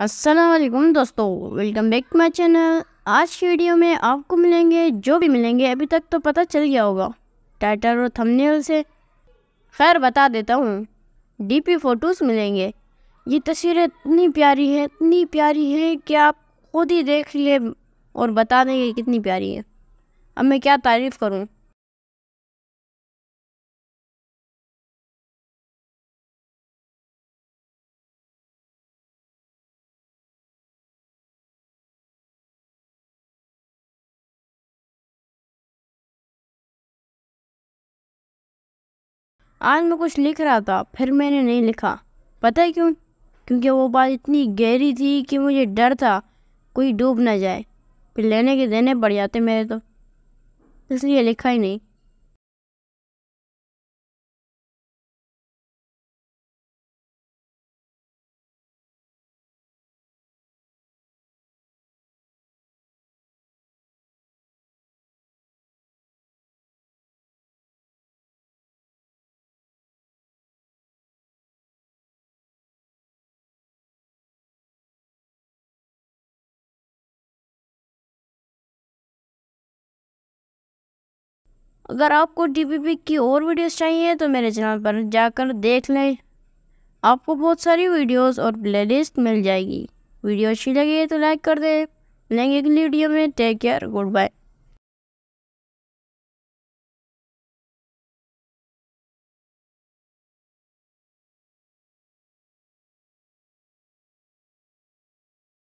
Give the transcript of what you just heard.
वालेकुम दोस्तों welcome back to my channel आज की वीडियो में आपको मिलेंगे, जो भी मिलेंगे, अभी तक तो पता चल गया होगा। टाइटल और थंबनेल से। खैर, बता देता हूँ डीपी फ़ोटोज़ मिलेंगे। ये तस्वीरें इतनी प्यारी हैं, इतनी प्यारी हैं कि आप खुद ही देख लिए और बता देंगे कितनी प्यारी है। अब मैं क्या तारीफ़ करूँ? आज मैं कुछ लिख रहा था, फिर मैंने नहीं लिखा। पता है क्यों? क्योंकि वो बात इतनी गहरी थी कि मुझे डर था कोई डूब ना जाए। फिर लेने के देने पड़ जाते मेरे तो इसलिए लिखा ही नहीं। अगर आपको डी की और वीडियोस चाहिए तो मेरे चैनल पर जाकर देख लें। आपको बहुत सारी वीडियोस और प्लेलिस्ट मिल जाएगी। वीडियो अच्छी लगी है तो लाइक कर दें। मिलेंगे अगली वीडियो में। Take care. Good bye.